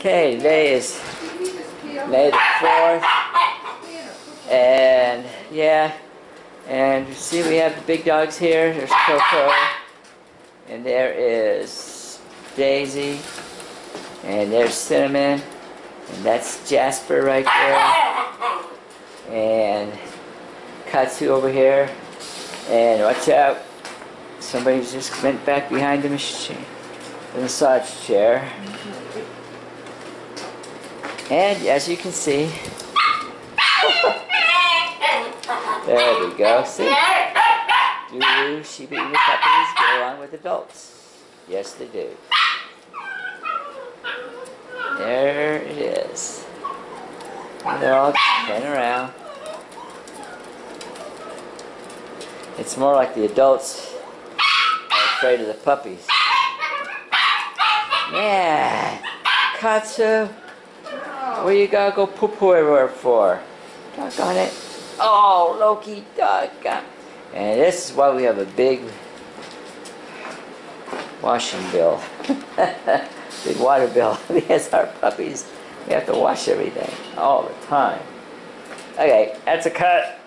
Okay, today is May the 4th, and yeah, and you see we have the big dogs here. There's Coco, and there is Daisy, and there's Cinnamon, and that's Jasper right there, and Katsu over here, and watch out, somebody's just went back behind the machine, the massage chair. And as you can see, there we go. See? Do Shiba Inu puppies get along with adults? Yes, they do. There it is. And they're all playing around. It's more like the adults are afraid of the puppies. Yeah, Katsu. What you gotta go poo poo everywhere for? Doggone it. Oh, Loki, doggone. And this is why we have a big washing bill. big water bill. because our puppies, we have to wash everything all the time. Okay, that's a cut.